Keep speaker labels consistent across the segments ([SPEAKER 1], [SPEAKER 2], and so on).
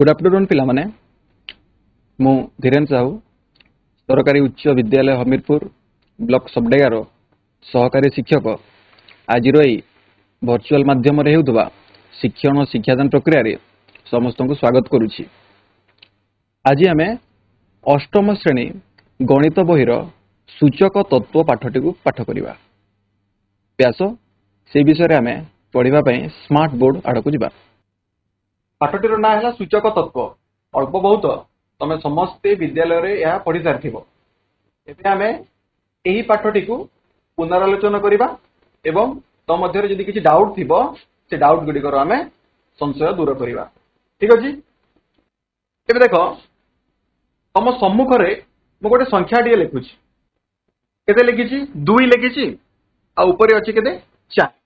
[SPEAKER 1] Good afternoon ପିଲାମାନେ ମୁଁ ଧୀରେନ୍ ସାହୁ ସରକାରୀ ଉଚ୍ଚ ବିଦ୍ୟାଳୟ ହମିରପୁର ବ୍ଲକ ସବଡେଗାର ସହକାରୀ ଶିକ୍ଷକ ଆଜିର ଏହି ଭର୍ଚୁଆଲ ମାଧ୍ୟମରେ ହେଉଥିବା ଶିକ୍ଷଣ ଶିକ୍ଷାଦାନ ପ୍ରକ୍ରିୟାରେ ସମସ୍ତଙ୍କୁ ସ୍ୱାଗତ କରୁଛି ଆଜି ଆମେ ଅଷ୍ଟମ ଶ୍ରେଣୀ ଗଣିତ ବହିର ସୂଚକ ତତ୍ତ୍ୱ ପାଠଟିକୁ ପାଠ କରିବା ବ୍ୟାସ ସେ ବିଷୟରେ ଆମେ ପଢ଼ିବା ପାଇଁ ସ୍ମାର୍ଟ ବୋର୍ଡ଼ ଆଡ଼କୁ ଯିବା ପାଠଟିର ନାଁ ହେଲା ସୂଚକ ତତ୍ତ୍ୱ ଅଳ୍ପ ବହୁତ ତମେ ସମସ୍ତେ ବିଦ୍ୟାଳୟରେ ଏହା ପଢ଼ି ସାରିଥିବ ଏବେ ଆମେ ଏହି ପାଠଟିକୁ ପୁନରାଲୋଚନା କରିବା ଏବଂ ତମ ମଧ୍ୟରେ ଯଦି କିଛି ଡାଉଟ୍ ଥିବ ସେ ଡାଉଟ୍ ଗୁଡ଼ିକର ଆମେ ସଂଶୟ ଦୂର କରିବା ଠିକ ଅଛି ଏବେ ଦେଖ ତମ ସମ୍ମୁଖରେ ମୁଁ ଗୋଟେ ସଂଖ୍ୟାଟିଏ ଲେଖୁଛି କେତେ ଲେଖିଛି ଦୁଇ ଲେଖିଛି ଆଉ ଉପରେ ଅଛି କେତେ ଚାରି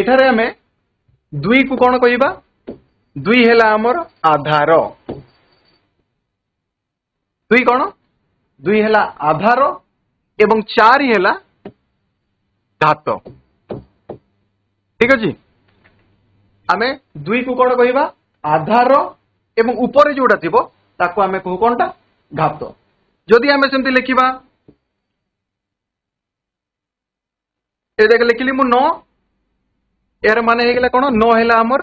[SPEAKER 1] ଏଠାରେ ଆମେ ଦୁଇକୁ କ'ଣ କହିବା দুই হেলা আমার আধার দুই কোণ দুই হেলা আধার এবং চারি হেলা ধাত ঠিক আছে আমি দুই কু কোণ কহবা আধার এবং উপরে যেটা থিব তাকে আমি কহু কোনটা ধাত যদি আমি সেমতি লিখিবা এ দেখ লিখিলি মু ন এর মানে হয়ে গেল কোণ ন হেলা আমার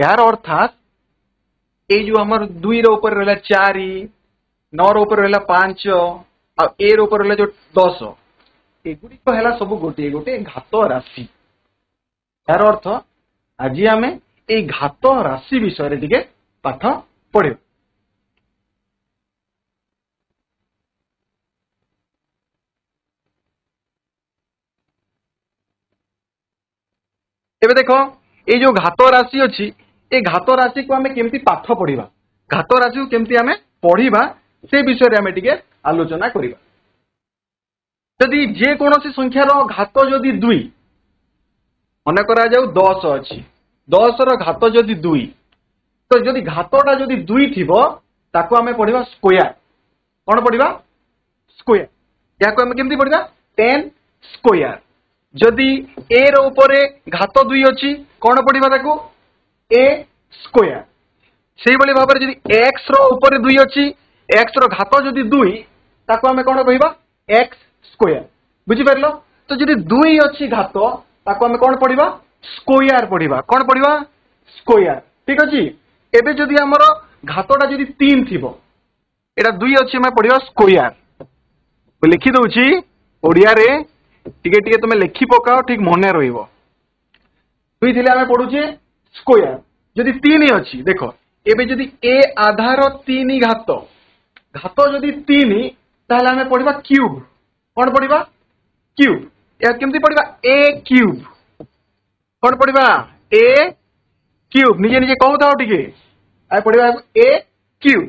[SPEAKER 1] यार अर्थात था ए जो हमर दुई रोपर रहला चार ही नौ रोपर रहला पांच और ए रोपर रहला जो दस को हैला सब गोटे गोटे घात राशि यार अर्थ आज आम ये घात राशि विषय टी पाठ पढ़ एबे देखो এই ଯୋଉ ଘାତ ରାଶି ଅଛି ଏ ଘାତ ରାଶିକୁ ଆମେ କେମିତି ପାଠ ପଢିବା ଘାତ ରାଶିକୁ କେମିତି ଆମେ ପଢିବା ସେ ବିଷୟରେ ଆମେ ଟିକେ ଆଲୋଚନା କରିବା ଯଦି ଯେକୌଣସି ସଂଖ୍ୟାର ଘାତ ଯଦି ଦୁଇ ମନେ କରାଯାଉ ଦଶ ଅଛି ଦଶର ଘାତ ଯଦି ଦୁଇ ତ ଯଦି ଘାତଟା ଯଦି ଦୁଇ ଥିବ ତାକୁ ଆମେ ପଢିବା ସ୍କୋୟାର କ'ଣ ପଢିବା ସ୍କୋୟାର ଏହାକୁ ଆମେ କେମିତି ପଢିବା ଟେନ୍ ସ୍କୋୟାର যদি ଏ ର ଉପରେ ଘାତ ଦୁଇ ଅଛି କ'ଣ ପଡ଼ିବ ତାକୁ ଏ ସ୍କୋୟାର ସେଇଭଳି ଭାବରେ ଯଦି ଏକ୍ସ ର ଉପରେ ଦୁଇ ଅଛି ଏକ୍ସ ର ଘାତ ଯଦି ଦୁଇ ତାକୁ ଆମେ କ'ଣ କହିବା ଏକ୍ସ ସ୍କୋୟାର ବୁଝିପାରିଲ ତ ଯଦି ଦୁଇ ଅଛି ଘାତ ତାକୁ ଆମେ କ'ଣ ପଢ଼ିବା ସ୍କୋୟାର ପଢ଼ିବା କ'ଣ ପଢ଼ିବା ସ୍କୋୟାର ଠିକ ଅଛି ଏବେ ଯଦି ଆମର ଘାତଟା ଯଦି ତିନି ଥିବ ଏଇଟା ଦୁଇ ଅଛି ଆମେ ପଢ଼ିବା ସ୍କୋୟାର ଲେଖିଦେଉଛି ଓଡ଼ିଆରେ টিকে টিকে তুমি লেখি পকাও ঠিক মনে রহব দুই থিলে আমি পড়ুছে স্কোয়ার যদি তিন অছি দেখ এবে যদি এ আধার তিন ঘাত ঘাত যদি তিন তাহলে আমি পড়া কিউব কোণ পড়া কিউব ଏହା କେମିତି ପଢିବା ଏ କ୍ୟୁବ୍ କଣ ପଢିବା ଏ କ୍ୟୁବ୍ ନିଜେ ନିଜେ କହୁଥାଉ ଟିକେ ଆମେ ପଢିବା ଏ କ୍ୟୁବ୍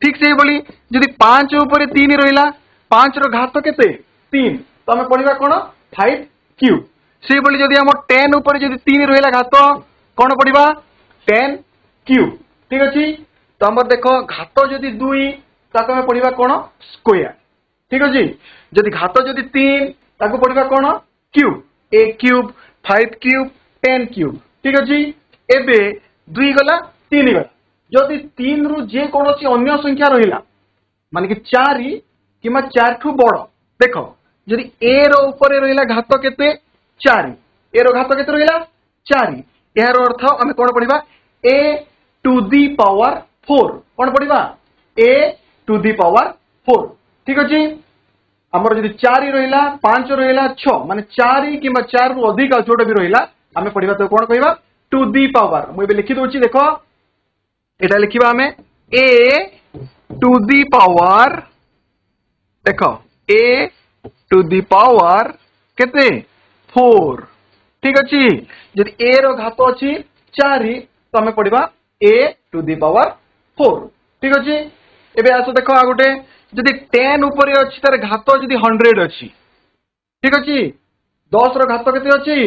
[SPEAKER 1] ଠିକ ସେଇଭଳି ଯଦି ପାଞ୍ଚ ଉପରେ ତିନି ରହିଲା ପାଞ୍ଚର ଘାତ କେତେ ତିନି তো আমি ପଢିବା କ'ଣ ଫାଇଭ କ୍ୟୁ ସେଇଭଳି ଯଦି ଆମ ଟେନ୍ ଉପରେ ଯଦି ତିନି ରହିଲା ଘାତ କ'ଣ ପଢିବା ଟେନ୍ କ୍ୟୁ ଠିକ ଅଛି ତ ଆମର ଦେଖ ଘାତ ଯଦି ଦୁଇ ତାକୁ ଆମେ ପଢିବା କ'ଣ ସ୍କୋୟାର ଠିକ ଅଛି ଯଦି ଘାତ ଯଦି ତିନି ତାକୁ ପଢିବା କ'ଣ cube a cube five cube ten cube ঠিক আছে এবে দুই গলা তিন গলা যদি তিন রু যে কোণী অন্য সংখ্যা রহিলা মানে কি চারি কিংবা চারঠু বড় দেখ जदि घात के चार रहा चार यार अर्थ आम कौन पढ़ा a to the power four कौन पढ़ा a to the power four ठीक अच्छे आमर जो चार रहा पांच रहा छ मान चार कि चार रु अधिक जोटा भी रहा आम पढ़ा तो कौन कह टू दि पावर मुझे लिखी लिखिद देख एटा लिखा आम ए टू दि पावर देख ए টু দি পাওয়ার কেতে ফোর ঠিক ଅଛି ଯଦି ଏ ର ଘାତ ଅଛି ଚାରି ତ ଆମେ ପଢିବା a to the power four ଠିକ ଅଛି ଏବେ ଆସ ଦେଖ ଆଉ ଗୋଟେ ଯଦି ଟେନ୍ ଉପରେ ଅଛି ତାର ଘାତ ଯଦି ହଣ୍ଡ୍ରେଡ ଅଛି ଠିକ ଅଛି ଦଶର ଘାତ କେତେ ଅଛି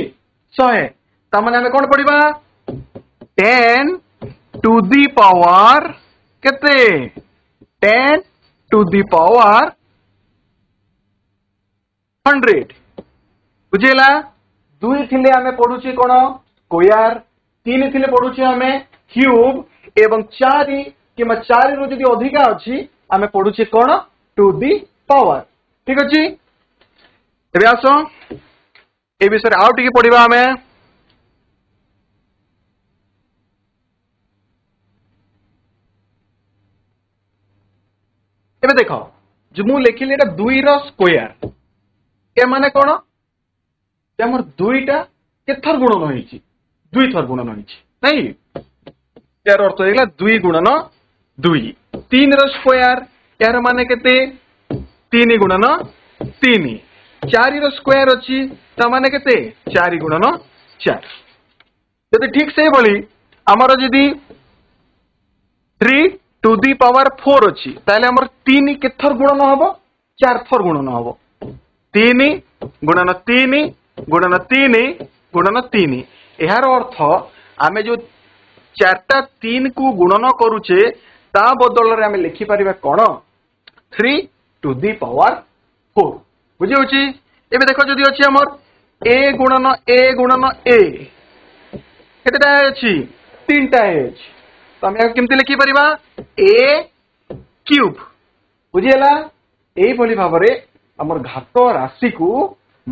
[SPEAKER 1] ଶହେ ତା ମାନେ ଆମେ କଣ ପଢିବା ଟେନ୍ ଟୁ ଦି ପାୱାର କେତେ ten to the power hundred बुझेगा दुई थी आम पढुचे कौन स्क्वायर तीन थी पढुचे आम क्यूब एवं चार कि चारि रु जदि अधिका अच्छी आम पढुचे कौन टू दि पावर ठीक अच्छे आस ए विषय आउ टिके पढिबा आमे एबे जो मु लिखिली दुई 2 स्क्वायर এমানে কোণ যে আমার দুইটা কেথর গুণন হয়েছি দুই থর গুণন হয়েছি তাই এর অর্থ হয়ে গেল দুই গুণন দুই তিন র স্কোয়ার এর মানে কেতে তিন গুণন তিন চারি র স্কোয়ার অছি তা মানে কেতে চারি গুণন চার যদি ঠিক সেইভাবে আমার যদি three to the power four অছি তাহলে আমার তিন কেথর গুণন হব চার থর গুণন হব ତିନି ଗୁଣନ ତିନି ଗୁଣନ ତିନି ଗୁଣନ ତିନି ଏହାର ଅର୍ଥ ଆମେ ଯେଉଁ ଚାରିଟା ତିନିକୁ ଗୁଣନ କରୁଛେ ତା ବଦଳରେ ଆମେ ଲେଖିପାରିବା କ'ଣ three to the power four বুঝি হচ্ছে এবে দেখো যদি অছি আমার এ গুণন এ গুণন এ কেতেটা আছে তিনটা এজ তো আমি কেমতি লিখি পারিবা এ কিউব বুঝি হেলা এইভাবে ভাবে আমার ঘাত রাশিকু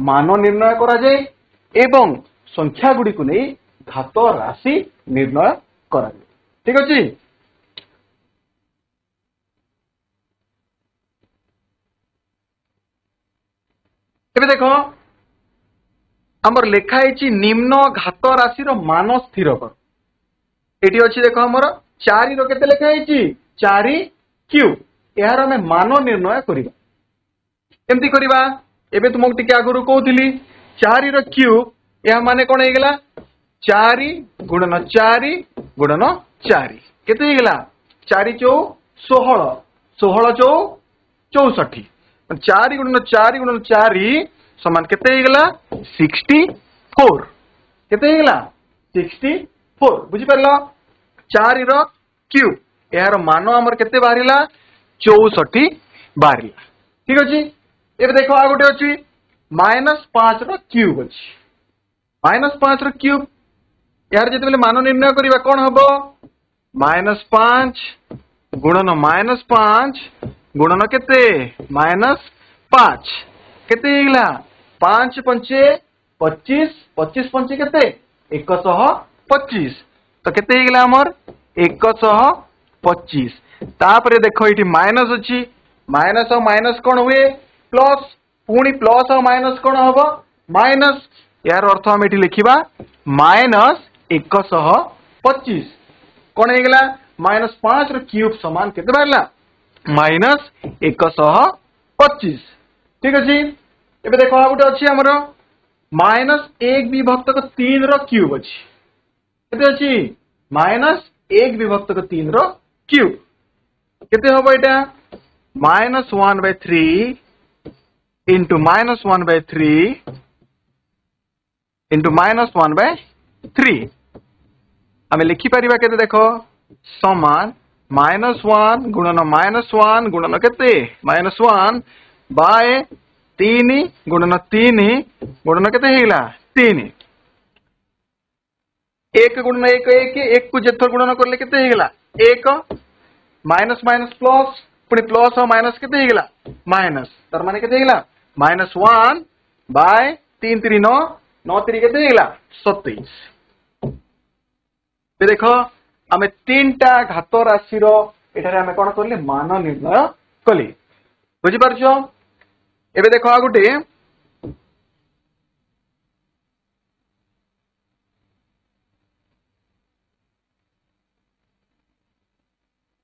[SPEAKER 1] মান নির্ণয় করা যায় এবং সংখ্যা গুড়ি নেই ঘাত রাশি নির্ণয় କରାଯାଏ ঠিক আছে এবার দেখ আমার লেখা হয়েছি নিম্ন ঘাত রাশির মান স্থির কর এটি অছি দেখ আমার চারির কেতে লেখা হয়েছি চারি কিউ এর আমি মান নির্ণয় করিবা केमती करवा तुमको टी आग कौली चार क्यूब यह मान कौन है चार गुणन चार गुणन चार कत चार चौ षोह षोह चौ चौष्टि चार गुणन चार गुणन चार सामान के सिक्सटी फोर के फोर बुझिपार चार क्यूब यार मान आम के बाहर चौष्टि बाहर ठीक अच्छे एबे देखो आ गोटे अछि पांच रो क्यूब अछि -5 रो क्यूब यार जते बेले मान निर्णय करबा कोन होबो -5 गुणन -5 गुणन केते -5 केते इला 5 पंचे 25 25 पंचे केते 125 तो केते इला हमर 125 तापर देखो इठी माइनस अछि माइनस और माइनस कोन हुए प्लस पुणी प्लस और माइनस कौन हम माइनस यार अर्थ आम ये लिखा माइनस एक शह पचीस कौन है माइनस पांच रूब सामान के बाहर माइनस एक शह पचीस ठीक अच्छे एवं देख आ गए अच्छी माइनस एक विभक्त तीन र्यूब अच्छी अच्छी माइनस एक विभक्त तीन र्यूब के minus one by three into minus 1 by 3 into minus 1 by 3 आमे लिखी परिवा केते देखो समान गुणन minus 1 गुणन केते minus 1 by 3 गुणन 3 गुणन केते एक गुणन एक एक एक को जेथर गुणन कर ले केते एक minus minus plus पुनि plus हो minus केते हीला minus तर माने केते हीला মাইনাস ওয়ান বাই তিন তিরি ন ন তিরি কেতে গেলা সতেইশ দেখ আমি তিনটা ঘাত রাশির এখানে আমি কোণ করলে মান নির্ণয় কলি বুঝিপারছ এবে দেখ আর গোটে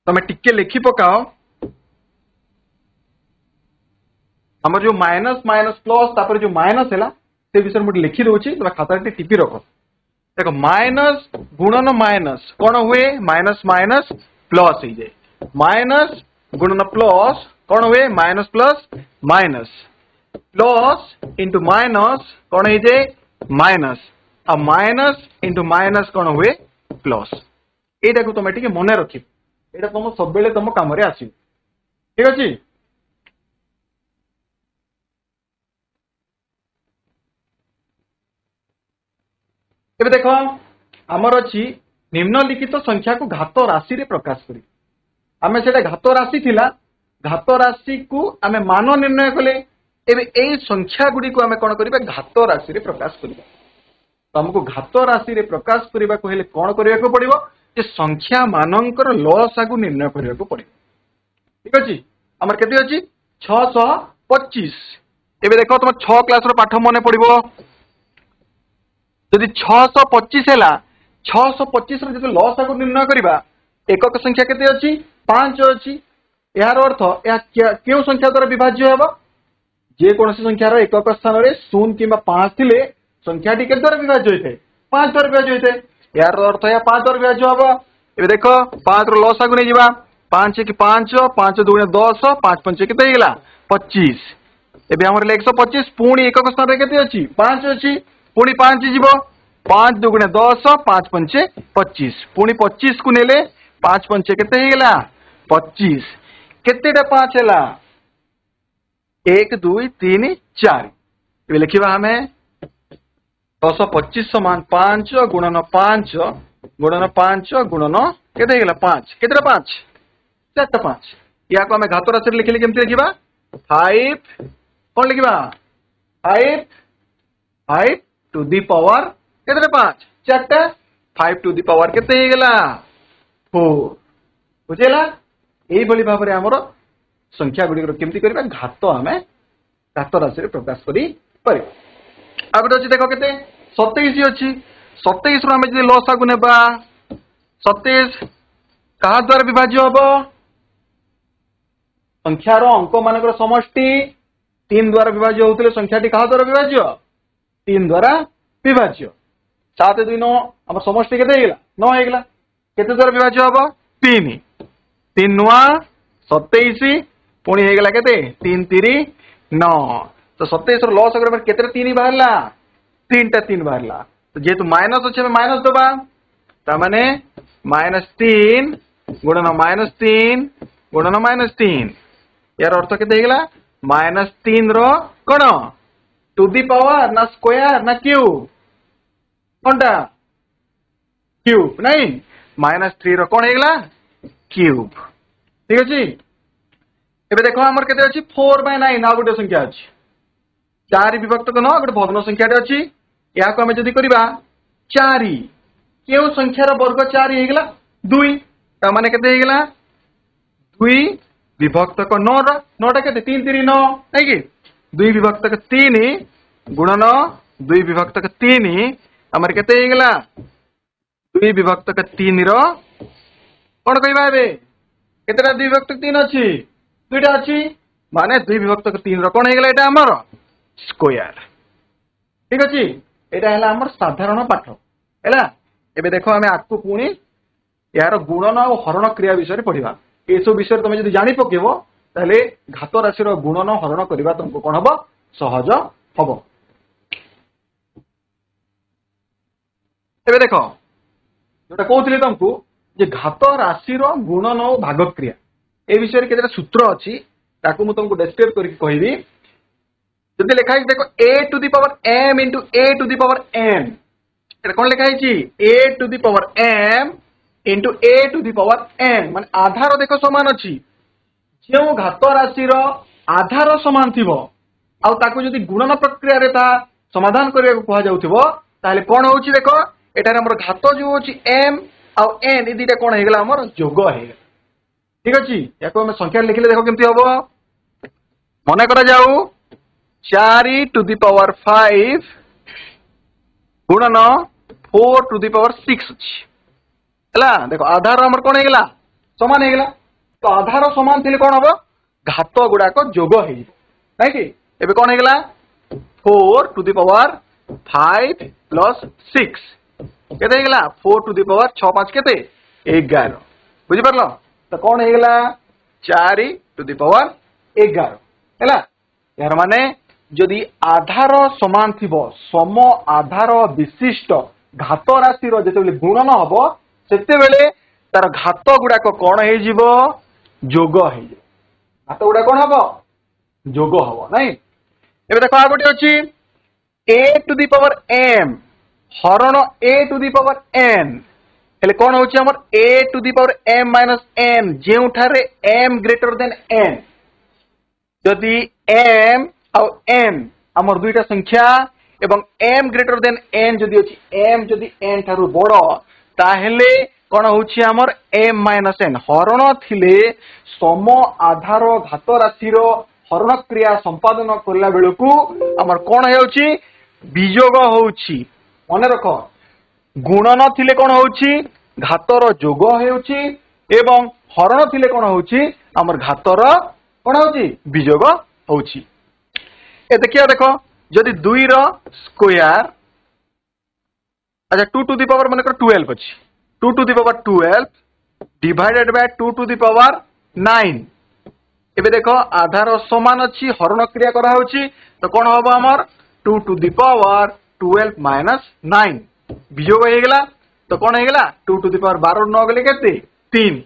[SPEAKER 1] তুমি টিকে লিখি পকাও आमर जो माइनस माइनस प्लस जो माइनस है से विषय मुझे लिखी दौर तुम खाता टीपी रख देख माइनस गुणन माइनस कौन हुए माइनस माइनस प्लस हो जाए माइनस गुणन प्लस कौन हुए minus plus minus plus into minus कौन हो जाए माइनस आ माइनस इंटू माइनस कौन हुए प्लस यटा को तुम्हें मन रख ये तुम सब तुम कम आस ठीक अच्छे ଏବେ ଦେଖ ଆମର ଅଛି ନିମ୍ନଲିଖିତ ସଂଖ୍ୟାକୁ ଘାତ ରାଶିରେ ପ୍ରକାଶ କରି ଆମେ ସେଇଟା ଘାତ ରାଶି ଥିଲା ଘାତ ରାଶିକୁ ଆମେ ମାନ ନିର୍ଣ୍ଣୟ କଲେ ଏବେ ଏଇ ସଂଖ୍ୟା ଗୁଡ଼ିକୁ ଆମେ କ'ଣ କରିବା ଘାତ ରାଶିରେ ପ୍ରକାଶ କରିବା ତ ଆମକୁ ଘାତ ରାଶିରେ ପ୍ରକାଶ କରିବାକୁ ହେଲେ କ'ଣ କରିବାକୁ ପଡ଼ିବ ଯେ ସଂଖ୍ୟା ମାନଙ୍କର ଲସାକୁ ନିର୍ଣ୍ଣୟ କରିବାକୁ ପଡ଼ିବ ଠିକ ଅଛି ଆମର କେତେ ଅଛି ଛଅଶହ ପଚିଶ ଏବେ ଦେଖ ତମ ଛଅ କ୍ଲାସର ପାଠ ମନେ ପଡ଼ିବ जदि छह पचीस है छह पचीस रो लस आगे निर्णय करवा एकक संख्या के पांच अच्छी यार अर्थ यह क्यों संख्या द्वारा विभाज्य हे जेकोसी संख्यार एकक स्थान में शून कि पांच थी संख्या टी के द्वारा विभाज्य होता है पांच द्वारा विभाज्य होता है यार अर्थ यह पांच द्वारा विभाज्य हे ए देख पांच रस आगे नहीं जा पांच कि पांच पांच दुण दस पांच पंच कितना पचीस एवं आम एक सौ पचीस पुणी एकक स्थान के पांच अच्छी पुणी पांच जीव पांच दुगुणे दस पांच पंचे पचीस पुणी पचीस को ने पांच पंचे के पचीस केतेटा पांच है एक दुई तीन चार लिखा आम दस पचीस सामान पांच गुणन पांच गुणन पांच गुणन के पांच केतेटा पांच चार पांच या को घात राशि लिखिले के लिखा फाइव कौन लिखा five five to the power दी পাঁচ कितने ফাইভ টু দি পাওয়ার दी पावर केगला फोर बुझेगा এইভাবে ভাবে আমার সংখ্যা গুড়ি কমিটি করা ঘাত আমি ঘাত রাশি প্রকাশ করে পারি আগে অনেক দেখ কেতে সতেইশ অছি সতেইশ আমি যদি লস আগু নেবা সতেইশ কাহা দ্বারা বিভাজ্য হব সংখ্যার অঙ্ক মানকর সমষ্টি তিন দ্বারা বিভাজ্য হোলে সংখ্যাটি কাহা দ্বারা বিভাজ্য तीन द्वारा विभाज्य सात दुई नौ आम समष्टि के नौगला के हम तीन तीन नुआ सतैश पुणी होगा के तीन तीन नौ तो सतैश लस अगर तीन बाहर तीन टा तीन बाहर तो जेहेतु माइनस अच्छे माइनस दबा ताने माइनस तीन गुणन माइनस तीन गुणन माइनस तीन यार अर्थ के माइनस तीन रण टू दि पावर ना स्क्वायर ना क्यूब टा क्यूब नहीं माइनस थ्री कौन होगा क्यूब ठीक अच्छे एवं देख आमर के फोर बै नाइन आ गोटे संख्या अच्छी चार विभक्त न गोटे भग्न संख्याटे अच्छी या आम जदि करवा चार क्यों संख्यार वर्ग चार होगा दुई मान के दुई विभक्त नौटा के तीन तीन नौ नहीं कि दुई विभक्तक तीन गुणन दुई विभक्तक तीन आमर के दुई विभक्तक तीन कौन कह केतटा दुई विभक्तक तीन अच्छी दुईटा अच्छी मान दुई विभक्तक तीन कौन हो आमर स्क्वयर ठीक अच्छे यहाँ आमर साधारण पाठ है এবে দেখো আমি আগু পুঁ ইয়ার গুণন ও হরণ ক্রিয়া বিষয়ে পড়া এসব বিষয়ে তুমি যদি জাঁপকেব ତାହେଲେ ଘାତ ରାଶିର ଗୁଣନ ହରଣ କରିବା ତମକୁ କ'ଣ ହବ ସହଜ ହବ ଏବେ ଦେଖ ଯୋଉଟା କହୁଥିଲି ତମକୁ ଯେ ଘାତ ରାଶିର ଗୁଣନ ଓ ଭାଗକ୍ରିୟା ଏ ବିଷୟରେ କେତେଟା ସୂତ୍ର ଅଛି ତାକୁ ମୁଁ ତମକୁ ଡେସ୍କ୍ରାଇବ୍ କରିକି କହିବି ଯଦି ଲେଖା ହେଇଛି ଦେଖ a to the power m into a to the power m এটা কোন লেখা হয়েছি a to the power m into a to the power n মানে আধার দেখো সমান অছি ଯେଉଁ ଘାତ ରାଶିର ଆଧାର ସମାନ ଥିବ ଆଉ ତାକୁ ଯଦି ଗୁଣନ ପ୍ରକ୍ରିୟାରେ ତାହା ସମାଧାନ କରିବାକୁ କୁହାଯାଉଥିବ ତାହେଲେ କଣ ହଉଛି ଦେଖ ଏଠାରେ ଆମର ଘାତ ଯୋଉ ହଉଛି ଏମ୍ ଆଉ ଏନ୍ ଏ ଦିଟା କଣ ହେଇଗଲା ଆମର ଯୋଗ ହେଇଗଲା ଠିକ ଅଛି ୟାକୁ ଆମେ ସଂଖ୍ୟାରେ ଲେଖିଲେ ଦେଖ କେମିତି ହବ ମନେ କରାଯାଉ ଚାରି to the power five ଗୁଣନ four to the power six ଅଛି ହେଲା ଦେଖ ଆଧାର ଆମର କଣ ହେଇଗଲା ସମାନ ହେଇଗଲା তো আধার সমান থিলে কোণ হব ঘাত গুড়াক যোগ হইব না কি এবে কোণ হইগলা 4 টু দি পাওয়ার 5 প্লাস 6 কেতে হইগলা 4 টু দি পাওয়ার 6 5 কেতে 11 বুঝি পারলো তো কোণ হইগলা 4 টু দি পাওয়ার 11 হেলা এর মানে যদি আধার সমান থিব সম আধার বিশিষ্ট ঘাত রাশির যেতবে গুণন হব সেতবে তার ঘাত গুড়াক কোণ হয়ে যাব যোগ ହେଇଯିବ ଭାତ ଗୁଡା କଣ ହବ যোগ ହବ ନାଇଁ ଏବେ ଦେଖ ଆଉ ଗୋଟେ ଅଛି a to the power m ହରଣ a to the power n ହେଲେ କଣ ହଉଛି ଆମର a to the power m minus n ଯେଉଁଠାରେ ଏମ୍ ଗ୍ରେଟର ଦେନ୍ ଏନ୍ ଯଦି ଏମ୍ ଆଉ ଏନ୍ ଆମର ଦୁଇଟା ସଂଖ୍ୟା এবং এম গ্রেটর দেন এন যদি অছি এম যদি এন ঠারু বড় তাহলে କଣ ହଉଛି ଆମର ଏମ ମାଇନସ ଏନ ହରଣ ଥିଲେ ସମ ଆଧାର ଘାତ ରାଶିର ହରଣ କ୍ରିୟା ସମ୍ପାଦନ କରିଲା ବେଳକୁ ଆମର କଣ ହେଉଛି ବିଯୋଗ ହଉଛି ମନେ ରଖ ଗୁଣନ ଥିଲେ କଣ ହଉଛି ଘାତର ଯୋଗ ହେଉଛି ଏବଂ ହରଣ ଥିଲେ କଣ ହଉଛି ଆମର ଘାତର କଣ ହଉଛି ବିଯୋଗ ହଉଛି ଏ ଦେଖିବା ଦେଖ ଯଦି ଦୁଇର ସ୍କୋୟାର ଆଚ୍ଛା ଟୁ ଟୁ ଦି ପାୱାର ମନେକର ଟୁଏଲ୍ଭ ଅଛି 2 to the power 12 divided by 2 to the power 9 এবে দেখো আধার সমান অছি হরণ ক্রিয়া করা হচ্ছে তো কোন হব আমার 2 টু দি পাওয়ার 12 মাইনাস 9 বিয়োগ হয়ে গেলা তো কোন হয়ে গেলা 2 টু দি পাওয়ার 12 ন গলে কেতে 3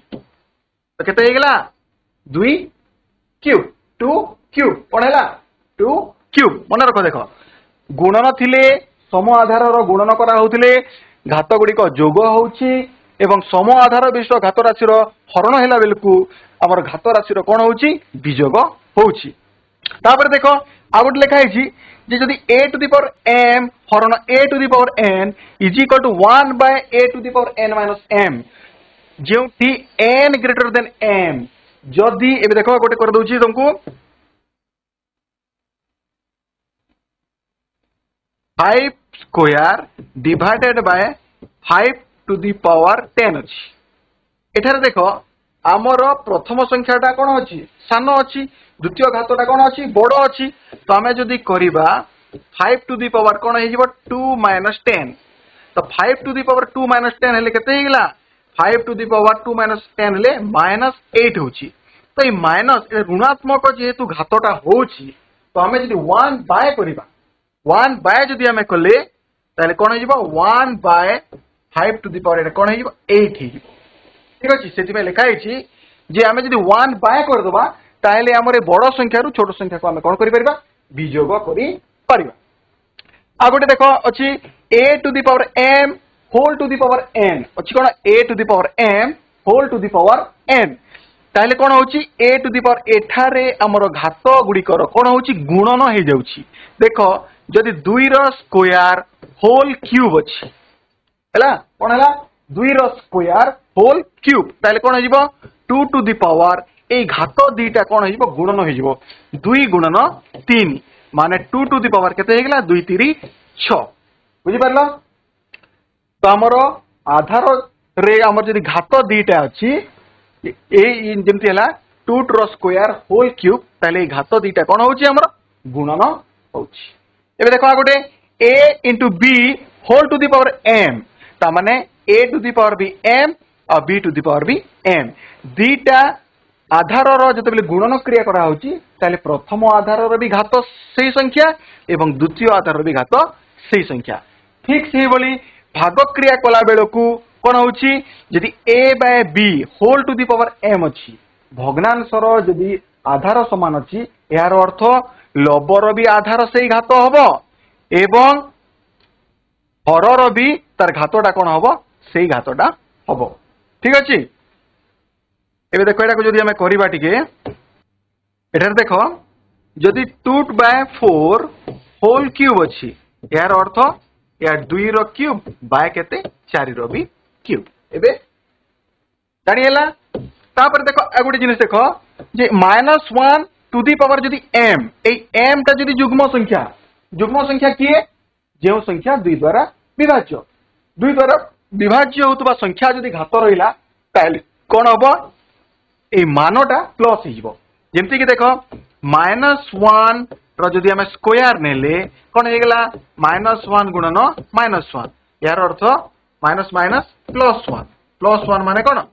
[SPEAKER 1] তো কেতে হয়ে গেলা 2 কিউব 2 কিউব কোন হেলা 2 কিউব মনে রাখো দেখো গুণন থিলে সম আধারর গুণন করা হউতিলে ঘাত গুড়ি যোগ হচ্ছে এবং সম আধার বিশিষ্ট ঘাত রাশি হরণ ହେଲା বেলকু আমার ঘাত রাশি କ'ଣ হচ্ছে বিযোগ হচ্ছে তাপরে দেখ আগে লেখা হয়েছি যে যদি a to the power m হরণ a to the power n is equal to one by a to the power n minus m যেটি এন গ্রেটর দেন এম যদি এবে দেখ গোটে করে দেছি তোমাকে five square divided by 5 to the power 10 ଅଛି ଏଠାରେ ଦେଖ ଆମର ପ୍ରଥମ ସଂଖ୍ୟାଟା କ'ଣ ଅଛି ସାନ ଅଛି ଦ୍ୱିତୀୟ ଘାତଟା କ'ଣ ଅଛି ବଡ଼ ଅଛି ତ ଆମେ ଯଦି କରିବା ফাইভ টু দি পাওয়ার কোণ হয়ে যাব টু মাইনস টেন তো five to the power two minus ten হলে কেতে হয়ে গেল five to the power two minus ten হলে মাইনস এইট হচ্ছে তো এই মাইনস ঋণাত্মক যেহেতু ঘাতটা হচ্ছে তো আমি যদি ওয়ান বাই করা ওয়ান বাই যদি ଆମେ କଲେ ତାହେଲେ କ'ଣ ହେଇଯିବ one by five to the power ଏଇଟା କ'ଣ ହେଇଯିବ ଏଇଟ୍ ହେଇଯିବ ଠିକ ଅଛି ସେଥିପାଇଁ ଲେଖା ହେଇଛି ଯେ ଆମେ ଯଦି ୱାନ୍ ବାଏ କରିଦେବା ତାହେଲେ ଆମର ବଡ଼ ସଂଖ୍ୟାରୁ ଛୋଟ ସଂଖ୍ୟାକୁ ଆମେ କ'ଣ କରିପାରିବା ବିଯୋଗ କରିପାରିବା ଆଉ ଗୋଟେ ଦେଖ ଅଛି a to the power m whole to the power n अच्छी कौन a to the power m whole to the power n তাহলে কোণ হচ্ছে এ টু দি পাওয়ার এঠারে আমার ঘাত গুড়িকর কোণ হচ্ছে গুণন হয়ে যাচ্ছে দেখ ଯଦି ଦୁଇର ସ୍କୋୟାର ହୋଲ୍ କ୍ୟୁବ୍ ଅଛି ହେଲା କ'ଣ ହେଲା ଦୁଇର ସ୍କୋୟାର ହୋଲ୍ କ୍ୟୁବ୍ ତାହେଲେ କ'ଣ ହେଇଯିବ ଟୁ ଟୁ ଦି ପାୱାର ଏଇ ଘାତ ଦୁଇଟା କ'ଣ ହେଇଯିବ ଗୁଣନ ହେଇଯିବ ଦୁଇ ଗୁଣନ ତିନି ମାନେ ଟୁ ଟୁ ଦି ପାୱାର କେତେ ହେଇଗଲା ଦୁଇ ତିରି ଛଅ ବୁଝିପାରିଲ ତ ଆମର ଆଧାରରେ ଆମର ଯଦି ଘାତ ଦୁଇଟା ଅଛି ଏଇ ଯେମିତି ହେଲା ଟୁ ର ସ୍କୋୟାର ହୋଲ୍ କ୍ୟୁବ୍ ତାହେଲେ ଏଇ ଘାତ ଦୁଇଟା କ'ଣ ହେଉଛି ଆମର ଗୁଣନ ହେଉଛି ଏବେ ଦେଖ ଗୋଟେ a into b whole to the power m ତା ମାନେ a to the power b m ଆଉ b to the power b m ଦିଟା ଆଧାରର ଯେତେବେଳେ ଗୁଣନ କ୍ରିୟା କରାହେଉଛି ତାହେଲେ ପ୍ରଥମ ଆଧାରର ବି ଘାତ ସେହି ସଂଖ୍ୟା ଏବଂ ଦ୍ୱିତୀୟ ଆଧାରର ବି ଘାତ ସେହି ସଂଖ୍ୟା ଠିକ୍ ସେହିଭଳି ଭାଗକ୍ରିୟା କଲା ବେଳକୁ କ'ଣ ହେଉଛି ଯଦି a by b whole to the power m ଅଛି ଭଗ୍ନାଂଶର ଯଦି ଆଧାର ସମାନ ଅଛି ଏହାର ଅର୍ଥ লବର ବି ଆଧାର ସେଇ ଘାତ ହବ ଏବଂ ହରର ବି ତାର ଘାତଟା କ'ଣ ହବ ସେଇ ଘାତଟା ହବ ଠିକ ଅଛି ଏବେ ଦେଖ ଏଇଟାକୁ ଯଦି ଆମେ କରିବା ଟିକେ ଏଠାରେ ଦେଖ ଯଦି two by four whole cube ଅଛି ଏହାର ଅର୍ଥ ଏହା ଦୁଇର କ୍ୟୁବ୍ ବାଏ କେତେ ଚାରିର ବି କ୍ୟୁବ୍ ଏବେ ଜାଣିହେଲା ତାପରେ ଦେଖ ଆଉ ଗୋଟେ ଜିନିଷ ଦେଖ ଯେ minus one to the power जो एम एम टा जुग्म संख्या जुग्म संख्या किए जो संख्या दुई द्वारा विभाज्य दुई द्वारा विभाज्य हो संख्या जो घात रहा कौन हम ए मानटा प्लस जमती कि देख माइनस वन रि आम स्कोर ने कौन हो गला माइनस वन गुणन माइनस वन यार अर्थ minus minus plus one plus one मान कौन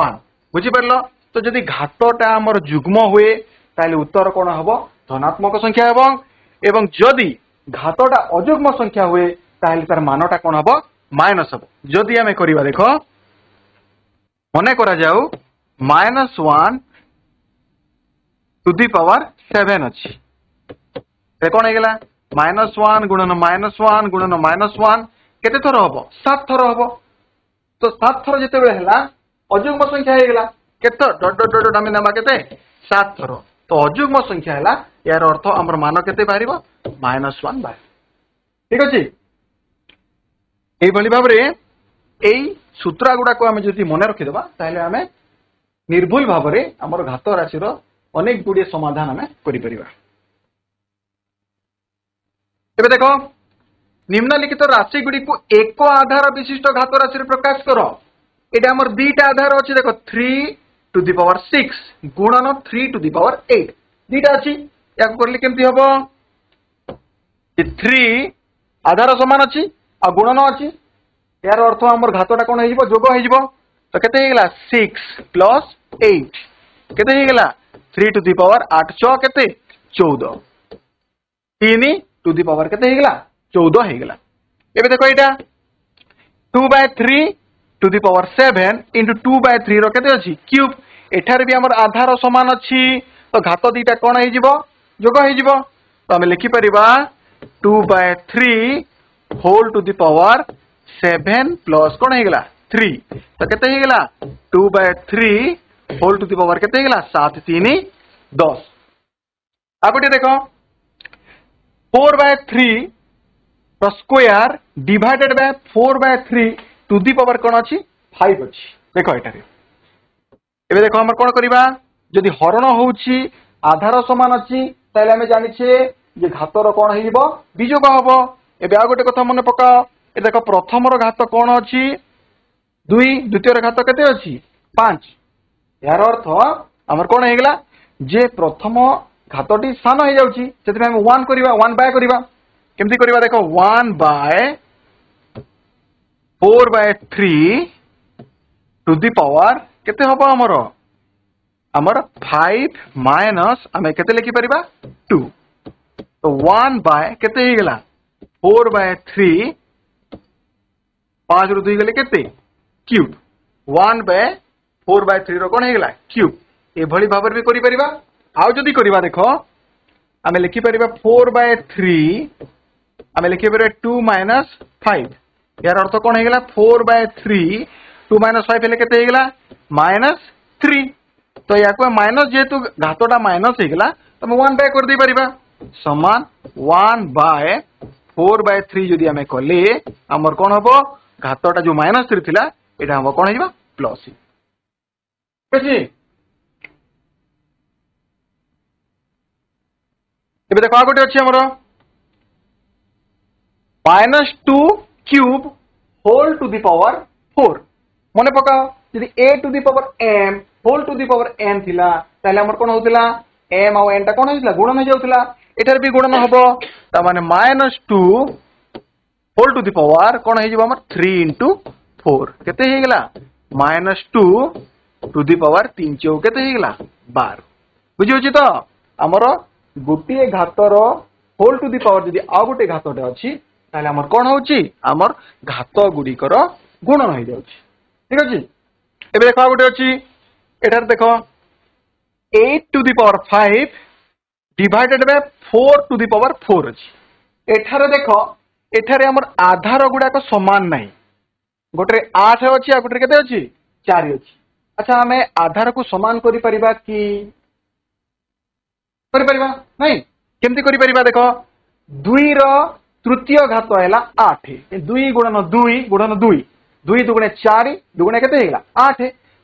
[SPEAKER 1] वन बुझीपार तो जदि घाटा जुग्म हुए তাহলে উত্তর কোণ হব ধনাত্মক সংখ্যা এবং এবং যদি ঘাতটা অযুগ্ম সংখ্যা হুয়ে তাহলে তার মানটা কোণ হব মাইনস হব যদি আমি করিবা দেখো মনে করা যাও minus one to the power seven অছি সে কোণ হয়ে গেল মাইনস ওয়ান গুণন মাইনস ওয়ান গুণন মাইনস ওয়ান কেতে থর হব সাত থর হব তো সাত থর যেতবে হেলা অযুগ্ম সংখ্যা হয়ে গেল কেত ডট ডট ডট আমি নেবা কেতে সাত থর তো ଅଯୁଗ୍ମ ସଂଖ୍ୟା ହେଲା ଏହାର ଅର୍ଥ ଆମର ମାନ କେତେ ବାହାରିବ ମାଇନସ୍ ୱାନ୍ ବାହାରିବ ଠିକ ଅଛି ଏଇଭଳି ଭାବରେ ଏଇ ସୂତ୍ର ଗୁଡ଼ାକୁ ଆମେ ଯଦି ମନେ ରଖିଦେବା ତାହେଲେ ଆମେ ନିର୍ଭୁଲ ଭାବରେ ଆମର ଘାତ ରାଶିର ଅନେକ ଗୁଡ଼ିଏ ସମାଧାନ ଆମେ କରିପାରିବା ଏବେ ଦେଖ নিম্নলিখিত রাশিগুড়ি এক আধার বিশিষ্ট ঘাত রাশি প্রকাশ কর এটা আমার দুইটা আধার অ দেখ three to the power six গুণন three to the power eight ଦୁଇଟା আছে ୟାକୁ করলে কেমতি হব থ্রি আধার সমান আছে আর গুণন আছে এর অর্থ আমার ঘাতটা কোণ হয়ে যোগ হয়ে যাব তো কেতে হয়ে গেল সিক্স প্লস এইট কেতে হয়ে গেল থ্রি টু দি পাওয়ার আট ছ কেতে চৌদ তিন টু দি পাওয়ার কেতে হয়ে গেল চৌদ হয়ে গেল এবে দেখো এটা two by three to the power seven into two by three रे क्यूब एटार भी आम आधार सामान अच्छी तो घात दीटा कौन होग हो तो आम लिखिपर two by three whole to the power seven plus कौन है थ्री तो कत two by three whole to the power के सात तीन दस आ गोटे देख four by three square divided by four by three to the power কোন আছে ফাইভ আছে দেখো এটারে এবে দেখো আমার কোন করিবা যদি হরণ হচ্ছে আধার সমান আছে তাহলে আমি জানিছে যে ঘাতর কোণ হইব বিযোগ হব এবে আর গোটে কথা মনে পকাও এ দেখো প্রথমর ঘাত কোণ অছি দুই দ্বিতীয় ঘাত কেতে অছি পাঁচ এর অর্থ আমার কোণ হয়ে গলা যে প্রথম ঘাতটি সান হয়ে যাচ্ছি সেপাই আমি ওয়ান করা ওয়ান বাই করা কেমতি করা দেখো one by four by three to the power केते हबो हमर हमर माइनस आम के लिखि परबा तो वन बाय के फोर बाय थ्री पांच रु दुगले गेले केते क्यूब बाय 4 बाय 3 क्यूब ए भाव भी करि परबा आउ जदी करबा देखो हमें बाय थ्री आम लिखि परबा माइनस फाइव यार अर्थ कौन है four by three two minus five हेले के माइनस थ्री तो या माइनस जेहेतु घातटा माइनस होगा तो आम वन बाय करदे पार समान one by four by three जदि आम कले आमर कौन हम घातटा जो माइनस थ्री थी यहाँ हम कौन हो प्लस एबे देख आ गोटे अच्छे आमर minus two cube whole to the power four মনে পকাও যদি a to the power m whole to the power n লা তাহলে আমার কোণ হউতিলা এম আও টা কোন হইছিলা গুণন হয়ে যাউতিলা এটার বি গুণন হব তার মানে minus two whole to the power কোণ হই যাব আমার থ্রি ইন্টু ফোর কেতে হয়ে গেল minus two to the power তিন চৌ কেতে হয়ে গেল বার বুঝি হচ্ছে তো আমার গোটিয়ে ঘাতর হোল টু দি পাওয়ার যদি আউ গোটে ঘাতটা আছে তাহলে আমার কোণ হচ্ছে আমার ঘাত গুড়িকর গুণন হয়ে যাচ্ছে ঠিক আছে এবার দেখ গোটে অছি এটার দেখ eight to the power five divided by four to the power four অছি এঠারে দেখ এঠারে আমার আধার গুড়াক সমান না গোটে আঠ অছি আর গোটে কেতে অছি চারি অছি আচ্ছা আমি আধারকু সমান করে পারিবা কি করে পারিবা নাই কেমতি করে পারিবা দেখ দুইর तृतीय घात आहे आठ दुई गुणन दुई गुणन दुई दुई दुगुणे चारि दुगुणे କେତେ ହେଇଗଲା ଆଠ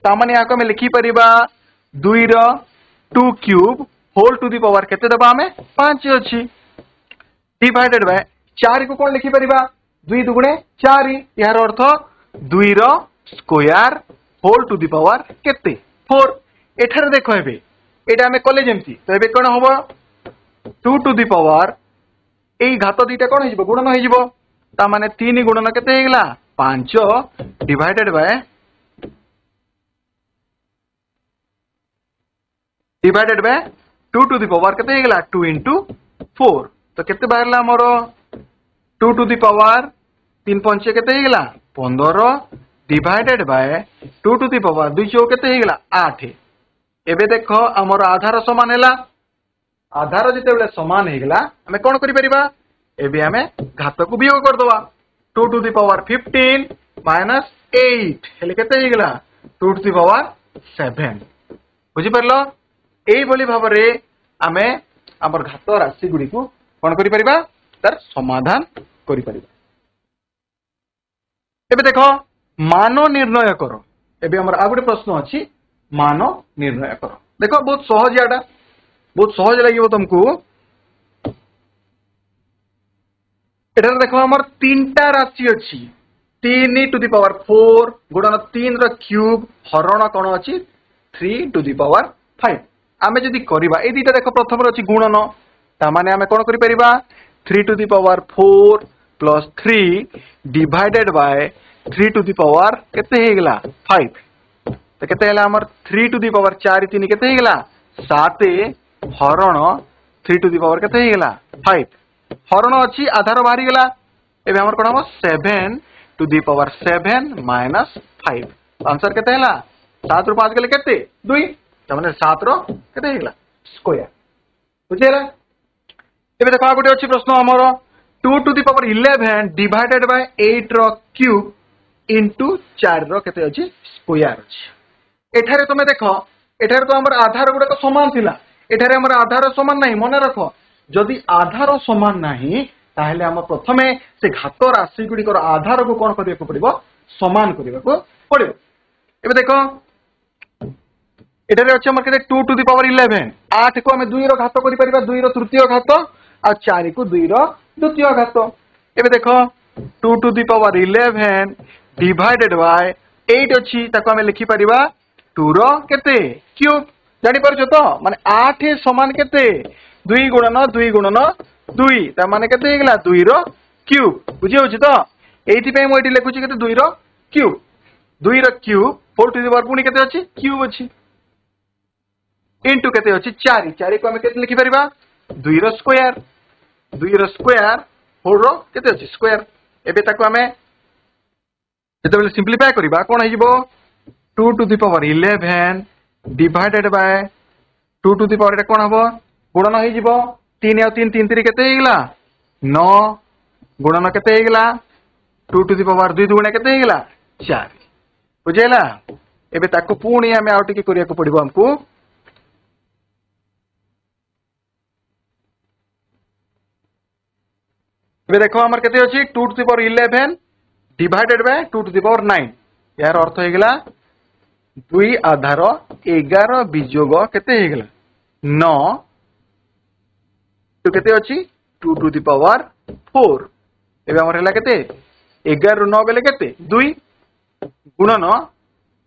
[SPEAKER 1] ତାମାନେ ଏହାକୁ ଆମେ ଲେଖିପାରିବା ଦୁଇର two cube whole to the power କେତେ ଦେବା ଆମେ ପାଞ୍ଚ ଅଛି ଡିଭାଇଡେଡ୍ ବାଏ ଚାରିକୁ କ'ଣ ଲେଖିପାରିବା ଦୁଇ ଦୁଗୁଣେ ଚାରି ଏହାର ଅର୍ଥ ଦୁଇର square whole to the power କେତେ ଫୋର୍ ଏଠାରେ ଦେଖ ଏବେ ଏଇଟା ଆମେ କଲେ ଯେମିତି ତ ଏବେ କ'ଣ ହବ ଟୁ ଟୁ ଦି ପାୱାର এই ঘাত দুইটা কোণ হয়ে গুণন হয়ে তা মানে তিন গুণন কেতে হয়ে পাঁচ divided by divided by 2 to the power कितने गला 2 इनटू 4 तो कितने बाहर ला हमरो 2 टू द पावर 3 पंचे कितने गला 15 divided by 2 to the power 2 चौ कितने गला 8 एबे देखो हमरो आधार समान हैला ଆଧାର ଯେତେବେଳେ ସମାନ ହେଇଗଲା ଆମେ କ'ଣ କରିପାରିବା ଏବେ ଆମେ ଘାତକୁ ବିୟୋଗ କରିଦେବା two to the power fifteen minus eight ହେଲେ କେତେ ହେଇଗଲା two to the power seven ବୁଝିପାରିଲ এইভাবে ভাবে আমি আমার ঘাত রাশি গুড়ি কণ করে পার তার সমাধান করে পার এবে দেখ মান নির্ণয় কর এবে আমার আর গোটে প্রশ্ন অছি মান নির্ণয় কর দেখ বহুত সহজ ইয়াটা ବହୁତ ସହଜ ଲାଗିବ ତମକୁ ଏଠାରେ ଦେଖ ଆମର ତିନିଟା ରାଶି ଅଛି ତିନି ଟୁ ଦି ପାୱାର ଫୋର ଗୁଣନ ତିନିର କ୍ୟୁବ୍ ହରଣ କ'ଣ ଅଛି three to the power five আমি যদি করা এই দুইটা দেখ প্রথম অছি গুণন তা মানে আমি কোণ করে পারা three to the power four plus three divided by three to the power কেতে হয়ে গলা ফাইভ তো কেতে হল আমার থ্রি টু দি পাওয়ার চারি তিন কেতে হয়ে গলা সাত হরণ থ্রি টু দি পাওয়ার কেতে হয়েগলা ফাইভ হরণ অছি আধার বাহারি গলা এবে আমার কোন হব seven to the power seven minus five answer কেতে হেলা সাত রু পাঁচ গেলে কেতে দুই তাহলে সাত র কেতে হয়েগলা স্কোয়ার বুঝিগেলা এবে দেখো গোটে অছি প্রশ্ন আমার two to the power eleven divided by eight র কিউব ইন্টু চার র কেতে অছি স্কোয়ার অছি এঠারে তুমি দেখো এঠারে তো আমার আধার গুড়াক সমান লা এঠারে আমার আধার সমান না মনে রাখ যদি আধার সমান না তাহলে আমার প্রথমে সে ঘাত রাশি গুড়ির আধারক কণ করা পড়ব সমান করা পড়ব এবে দেখ এটারে অছে আমার কেটে two to the power eleven আট কু আমি দুইর ঘাত করে পারিবা দুইর তৃতীয় ঘাত আর চারি কু দুইর দ্বিতীয় ঘাত এবে দেখ two to the power eleven divided by eight অছি তাকে আমি লিখিপারিবা টুর কেতে কিউব জাঁপারছ তো মানে আঠ সমান কেতে দুই গুণন দুই গুণন দুই তার মানে কেতে হয়ে গেল দুইর ক্যুব বুঝি হচ্ছে তো এইপাই এটি লিখুছি কেতে দুইর ক্যুব দুইর ক্যুব ফোর টু দি পাওয়ার পুনি কেতে অছি কিউব অছি ইন্টু কেতে অছি চারি চারি কু আমি কেতে লিখি পারিবা দুইর দুই দুইর স্কোয়ার ফোর কেতে অছি স্কোয়ার এবে তাকে আমি যেতবেলে সিম্পলিফাই করিবা কোন হইব 2 to the power 11 divided by two to the power ଏଇଟା କ'ଣ ହେବ ଗୁଣନ ହେଇଯିବ ତିନି ଆଉ ତିନି ତିନି ତିନି କେତେ ହେଇଗଲା ନଅ ଗୁଣନ କେତେ ହେଇଗଲା ଟୁ ଟୁ ଦି ପାୱାର ଦୁଇ ଦୁଗୁଣା କେତେ ହେଇଗଲା ଚାରି ବୁଝିହେଲା ଏବେ ତାକୁ ପୁଣି ଆମେ ଆଉ ଟିକେ କରିବାକୁ ପଡିବ ଆମକୁ ଏବେ ଦେଖ ଆମର କେତେ ଅଛି two to the power eleven divided by two to the power nine ଏହାର ଅର୍ଥ ହେଇଗଲା ଦୁଇ ଆଧାର ଏଗାର ବିଯୋଗ କେତେ ହେଇଗଲା ନଅ ଟୁ କେତେ ଅଛି two to the power four ଏବେ ଆମର ହେଲା କେତେ ଏଗାରରୁ ନଅ ଗଲେ କେତେ ଦୁଇ ଗୁଣନ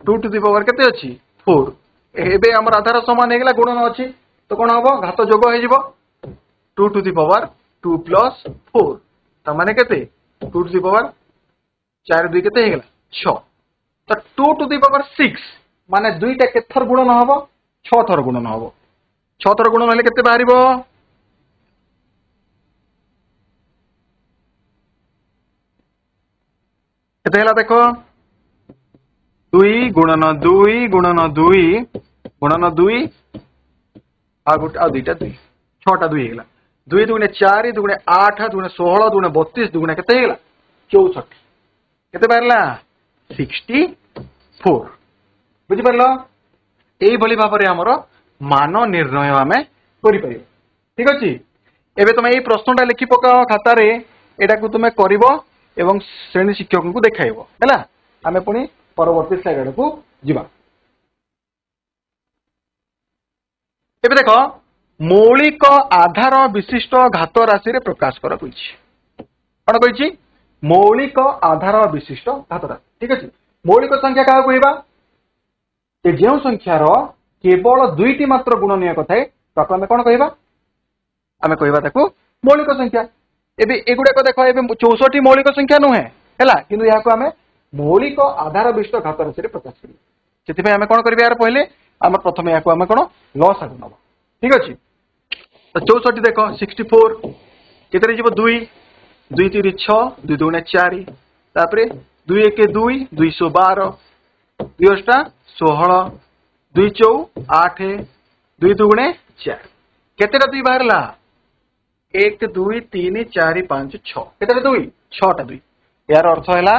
[SPEAKER 1] ଟୁ ଟୁ ଦି ପାୱାର କେତେ ଅଛି ଫୋର ଏବେ ଆମର ଆଧାର ସମାନ ହେଇଗଲା ଗୁଣନ ଅଛି ତ କ'ଣ ହବ ଘାତ ଯୋଗ ହେଇଯିବ two to the power two plus four ତା ମାନେ କେତେ ଟୁ ଟୁ ଦି ପାୱାର ଚାରି ଦୁଇ କେତେ ହେଇଗଲା ଛଅ ତ two to the power six ମାନେ ଦୁଇଟା କେତେ ଥର ଗୁଣନ ହବ ଛଅ ଥର ଗୁଣନ ହବ ଛଅ ଥର ଗୁଣନ ହେଲେ କେତେ ବାହାରିବ କେତେ ହେଲା ଦେଖ দুই গুণন দুই গুণন দুই গুণন দুই ଆଉ ଗୋଟେ ଆଉ ଦୁଇଟା ଦୁଇ ଛଅଟା ଦୁଇ ହେଇଗଲା ଦୁଇ ଦୁଗୁଣେ ଚାରି ଦୁଗୁଣେ ଆଠ ଦୁଗୁଣେ ଷୋହଳ ଦୁଗୁଣେ ବତିଶ ଦୁଗୁଣେ କେତେ ହେଇଗଲା ଚଉଷଠି କେତେ ବାହାରିଲା ସିକ୍ସଟି ଫୋର୍ ବୁଝିପାରିଲ ଏଇଭଳି ଭାବରେ ଆମର ମାନ ନିର୍ଣ୍ଣୟ ଆମେ କରିପାରିବା ଠିକ ଅଛି ଏବେ ତୁମେ ଏଇ ପ୍ରଶ୍ନଟା ଲେଖି ପକାଅ ଖାତାରେ ଏଟାକୁ ତୁମେ କରିବ ଏବଂ ଶ୍ରେଣୀ ଶିକ୍ଷକଙ୍କୁ ଦେଖାଇବ ହେଲା ଆମେ ପୁଣି ପରବର୍ତ୍ତୀ ସ୍ଲାଇଡ୍ ଆଡ଼କୁ ଯିବା ଏବେ ଦେଖ ମୌଳିକ ଆଧାର ବିଶିଷ୍ଟ ଘାତ ରାଶିରେ ପ୍ରକାଶ କର କହିଛି କ'ଣ କହିଛି ମୌଳିକ ଆଧାର ବିଶିଷ୍ଟ ଘାତ ରାଶି ଠିକ ଅଛି ମୌଳିକ ସଂଖ୍ୟା କାହାକୁ କହିବା ଯେ ଯେଉଁ ସଂଖ୍ୟାର କେବଳ ଦୁଇଟି ମାତ୍ର ଗୁଣ ନିୟକ ଥାଏ ତାକୁ ଆମେ କ'ଣ କହିବା ଆମେ କହିବା ତାକୁ ମୌଳିକ ସଂଖ୍ୟା ଏବେ ଏଗୁଡ଼ାକ ଦେଖ ଏବେ ଚଉଷଠି ମୌଳିକ ସଂଖ୍ୟା ନୁହେଁ ହେଲା କିନ୍ତୁ ଏହାକୁ ଆମେ ମୌଳିକ ଆଧାର ବିଶିଷ୍ଟ ଘାତ ରାଶିରେ ପ୍ରକାଶ କରିବା ସେଥିପାଇଁ ଆମେ କ'ଣ କରିବା ଏହାର କହିଲେ ଆମେ ପ୍ରଥମେ ଏହାକୁ ଆମେ କ'ଣ ଲସ୍ ଆଗକୁ ନେବା ଠିକ ଅଛି ଚଉଷଠି ଦେଖ ସିକ୍ସଟି ଫୋର୍ କେତେରେ ଯିବ ଦୁଇ ଦୁଇ ତିନି ଛଅ ଦୁଇ ଦୁଣେ ଚାରି ତାପରେ ଦୁଇ ଏକ ଦୁଇ ଦୁଇଶହ ବାର ଦୁଇ ଅଷ୍ଟା ଷୋହଳ ଦୁଇ ଚଉ ଆଠ ଦୁଇ ଦୁଗୁଣେ ଚାରି କେତେଟା ଦୁଇ ବାହାରିଲା ଏକ ଦୁଇ ତିନି ଚାରି ପାଞ୍ଚ ଛଅ କେତେଟା ଦୁଇ ଛଅଟା ଦୁଇ ଏହାର ଅର୍ଥ ହେଲା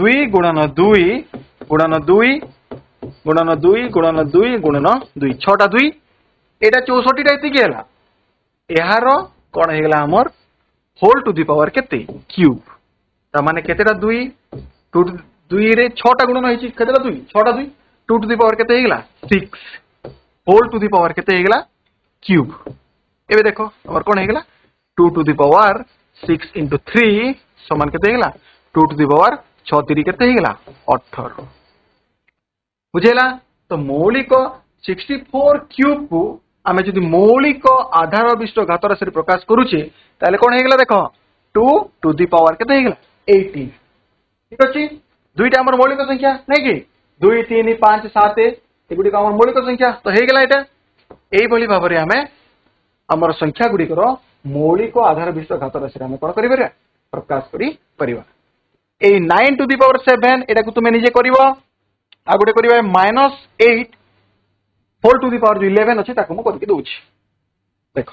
[SPEAKER 1] ଦୁଇ ଗୁଣନ ଦୁଇ ଗୁଣନ ଦୁଇ ଗୁଣନ ଦୁଇ ଗୁଣନ ଦୁଇ ଗୁଣନ ଦୁଇ ଛଅଟା ଦୁଇ ଏଇଟା ଚଉଷଠିଟା ଏତିକି ହେଲା ଏହାର କ'ଣ ହେଇଗଲା ଆମର হোল টু দি পাওয়ার কেতে কিউব তার মানে কেতেটা দুই টু दुईरे छटा गुणन होती केतला दुई छटा दुई टू टू दि पावर के six whole to the power के क्यूब एवं देख आम कौन हो two to the power six into three सामान के टू टू दि पावर छतरी के अठर बुझेगा तो मौलिक सिक्सटी फोर क्यूब को आम जो मौलिक आधार विश्व घात राशि प्रकाश करुचे कौन हो देख टू टू दि पावर के एटीन ठीक अच्छे दुईटा मौलिक संख्या नहीं कि दुई तीन पांच सात एगुड़ी मौलिक संख्या तो है भाव में आम आम संख्या गुड़िकर मौलिक आधार विश्व घात राशि कौन कर प्रकाश कर nine to the power seven you तुम निजे कर गोटे कर minus eight four to the power जो इलेवेन अच्छे मुझे कर देख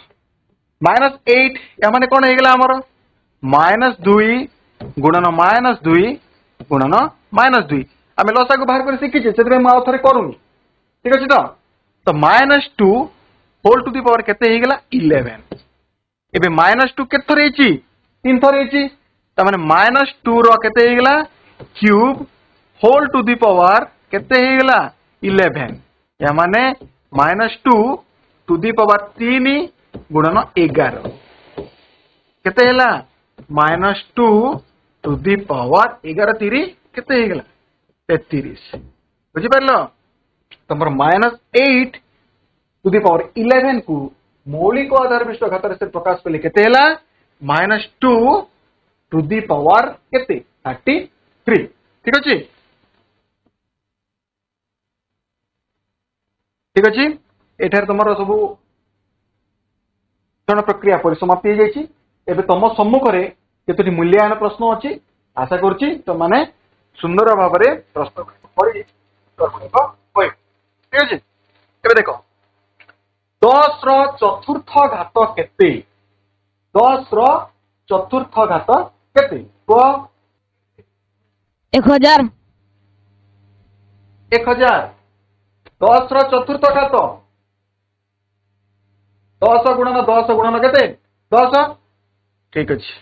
[SPEAKER 1] माइनस एट या मैंने कौन है माइनस दुई गुणन माइनस दुई গুণন মাইনাস দুই আমি লসাগু ବାହାର କରି ଶିଖିଛେ ସେଥିପାଇଁ ମୁଁ ଆଉ ଥରେ କରୁନି ଠିକ ଅଛି ତ ତ minus two whole to the power କେତେ ହେଇଗଲା ଇଲେଭେନ୍ ଏବେ ମାଇନସ୍ ଟୁ କେତେ ଥର ହେଇଛି ତିନି ଥର ହେଇଛି ତାମାନେ ମାଇନସ୍ ଟୁର କେତେ ହେଇଗଲା cube whole to the power କେତେ ହେଇଗଲା ଇଲେଭେନ୍ ଏହା ମାନେ minus two to the power ତିନି ଗୁଣନ ଏଗାର କେତେ ହେଲା minus two to the power এগার তিরি কেতে হয়ে তেত্রিশ বুঝিপারিল তোমার minus eight to the power eleven কু মৌলিক আধার বিশিষ্ট ঘাতরে সে প্রকাশ কলে কেতে হেলা minus two to the power কেতে থার্টি থ্রি ঠিক আছে ঠিক আছে এঠার তোমার সবু প্রক্রিয়া পরিসমাপ্তি হয়ে যাই এবে তোম সম্মুখে କେତୋଟି ମୂଲ୍ୟାୟନ ପ୍ରଶ୍ନ ଅଛି ଆଶା କରୁଛି ତମମାନେ ସୁନ୍ଦର ଭାବରେ ପ୍ରଶ୍ନ କରି କହିବ ଠିକ ଅଛି ଏବେ ଦେଖ ଦଶର ଚତୁର୍ଥ ଘାତ କେତେ ଦଶର ଚତୁର୍ଥ ଘାତ କେତେ କୁହ
[SPEAKER 2] ଏକ ହଜାର
[SPEAKER 1] এক হাজার দশর চতুর্থ ঘাত দশ গুণন দশ গুণন কেতে দশ ঠিক আছে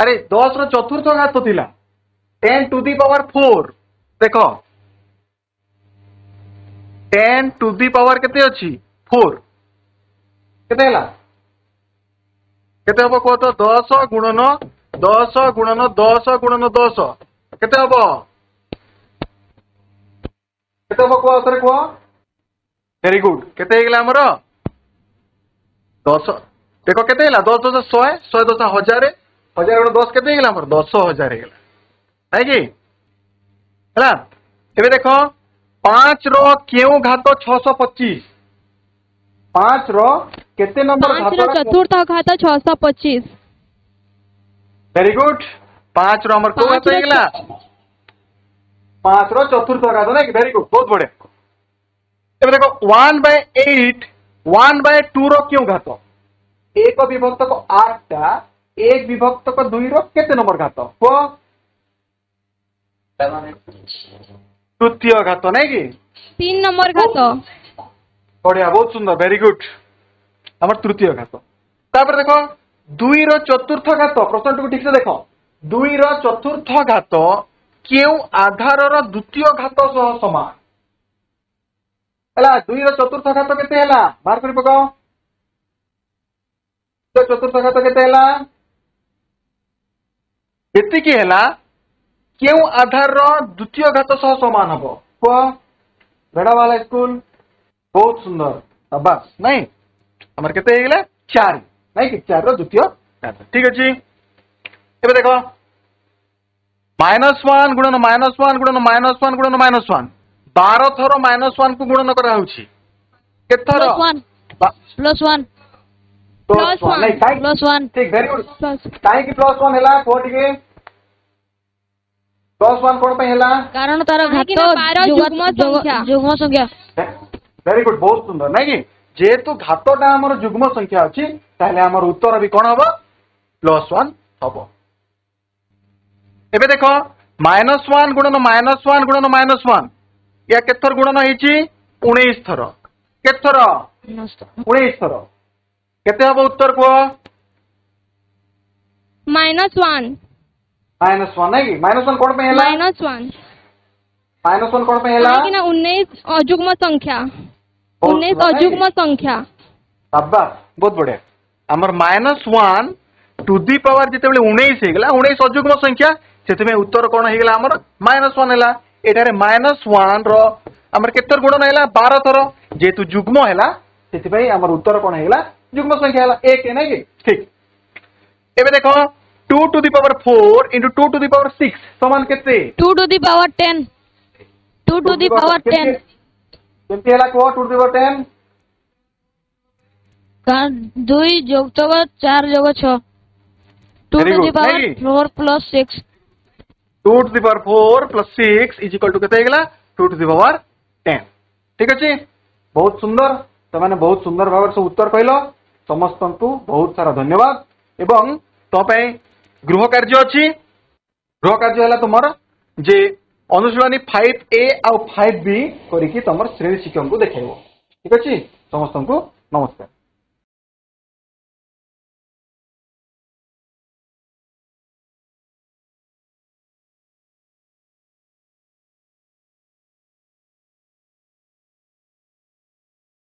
[SPEAKER 1] আরে দশ র চতুর্থ ঘাত লা ten to the power four দেখ টেন টু দি পাওয়ার কেতে অছি ফোর কেতে হেলা কেতে হব কত দশ গুণন দশ গুণন দশ গুণন দশ কেতে হব কেতে হব কুহ আউথরে কুহ ভেরি গুড কেতে হয়ে গেল আমার দশ দেখ কেতে হেলা দশ দশ শহে শহে দশ হাজারে हजार गुण दस के दस हजार है देख पांच रो घात छश पचीस पांच रते नंबर चतुर्थ
[SPEAKER 3] घात छश पचीस
[SPEAKER 1] भेरी गुड पांच रो घात पांच रतुर्थ घात नहीं भेरी गुड बहुत बढ़िया देखो one by one by two रो घात एक विभक्त को आठटा এক ବିଭକ୍ତକ ଦୁଇର କେତେ ନମ୍ବର ଘାତ କୁହ ତୃତୀୟ ଘାତ ନାଇଁ କି
[SPEAKER 3] তিন নম্বর ঘাত
[SPEAKER 1] বঢ়িয়া ବହୁତ ସୁନ୍ଦର ଭେରି ଗୁଡ୍ ଆମର ତୃତୀୟ ଘାତ ତାପରେ ଦେଖ ଦୁଇର ଚତୁର୍ଥ ଘାତ ପ୍ରଶ୍ନଟିକୁ ଠିକସେ ଦେଖ ଦୁଇର ଚତୁର୍ଥ ଘାତ କେଉଁ ଆଧାରର ଦ୍ୱିତୀୟ ଘାତ ସହ ସମାନ ହେଲା ଦୁଇର ଚତୁର୍ଥ ଘାତ କେତେ ହେଲା ବାହାର କରି ପକାଅ ଚତୁର୍ଥ ଘାତ କେତେ ହେଲା ଏତିକି ହେଲା କେଉଁ ଆଧାରର ଦ୍ୱିତୀୟ ଘାତ ସହ ସମାନ ହବ କୁହ ଭେଡ଼ାବାଲା ସ୍କୁଲ ବହୁତ ସୁନ୍ଦର ବାସ୍ ନାଇଁ ଆମର କେତେ ହେଇଗଲା ଚାରି ନାଇଁ କି ଚାରିର ଦ୍ୱିତୀୟ ଘାତ ଠିକ ଅଛି ଏବେ ଦେଖ ମାଇନସ୍ ୱାନ୍ ଗୁଣନ ମାଇନସ୍ ୱାନ୍ ଗୁଣନ ମାଇନସ୍ ୱାନ୍ ଗୁଣନ ମାଇନସ୍ ୱାନ୍ ବାର ଥର ମାଇନସ୍ ୱାନ୍ କୁ ଗୁଣନ କରାହଉଛି କେତେ ଥର
[SPEAKER 2] plus one
[SPEAKER 1] plus one. Like, time,
[SPEAKER 2] plus one.
[SPEAKER 1] Take very good.
[SPEAKER 3] Plus.
[SPEAKER 1] काहे कि plus one हेला के plus one पे हेला
[SPEAKER 2] कारण तारा संख्या संख्या
[SPEAKER 1] very good बहुत सुंदर କେତେ ହବ ଉତ୍ତର କୁହ
[SPEAKER 3] ମାଇନସ୍ ୱାନ୍
[SPEAKER 1] ମାଇନସ୍ ୱାନ୍ ନାଇଁ କି ମାଇନସ୍ ୱାନ୍ କ'ଣ ପାଇଁ ହେଲା
[SPEAKER 3] ମାଇନସ୍ ୱାନ୍
[SPEAKER 1] ମାଇନସ୍ ୱାନ୍ କ'ଣ ପାଇଁ ହେଲା କାହିଁକିନା
[SPEAKER 3] ଉଣେଇଶ ଅଯୁଗ୍ମ ସଂଖ୍ୟା
[SPEAKER 1] ଉଣେଇଶ ଅଯୁଗ୍ମ
[SPEAKER 3] ସଂଖ୍ୟା
[SPEAKER 1] ସାବାସ ବହୁତ ବଢିଆ ଆମର minus one to the power ଯେତେବେଳେ ଉଣେଇଶ ହେଇଗଲା ଉଣେଇଶ ଅଯୁଗ୍ମ ସଂଖ୍ୟା ସେଥିପାଇଁ ଉତ୍ତର କ'ଣ ହେଇଗଲା ଆମର ମାଇନସ୍ ୱାନ୍ ହେଲା ଏଠାରେ ମାଇନସ୍ ୱାନ୍ ର ଆମର କେତେ ଗୁଣନ ହେଲା ବାର ଥର ଯେହେତୁ ଯୁଗ୍ମ ହେଲା ସେଥିପାଇଁ ଆମର ଉତ୍ତର କ'ଣ ହେଇଗଲା युग्म संख्या एक है ना कि ठीक एबे देखो two to the power four into two to the power six समान केते
[SPEAKER 2] two to the power ten two to the power ten
[SPEAKER 1] केमती हेला कहो two to the power ten
[SPEAKER 2] কারণ দুই যোগ যোগ চার যোগ ছ two to the power four plus six
[SPEAKER 1] two to the power four plus six is equal to কেতে হয়ে two to the power ten ঠিক আছে বহুত সুন্দর তোমাকে বহুত সুন্দর ভাবে সব উত্তর কহিল ସମସ୍ତଙ୍କୁ ବହୁତ ସାରା ଧନ୍ୟବାଦ ଏବଂ ତୋ ପାଇଁ ଗୃହ କାର୍ଯ୍ୟ ଅଛି ଗୃହ କାର୍ଯ୍ୟ ହେଲା ତୁମର ଯେ ଅନୁଶୀଳନୀ ଫାଇଭ୍ ଏ ଆଉ ଫାଇଭ୍ ବି କରିକି ତୁମର ଶ୍ରେଣୀ ଶିକ୍ଷକଙ୍କୁ ଦେଖାଇବ ଠିକ ଅଛି ସମସ୍ତଙ୍କୁ ନମସ୍କାର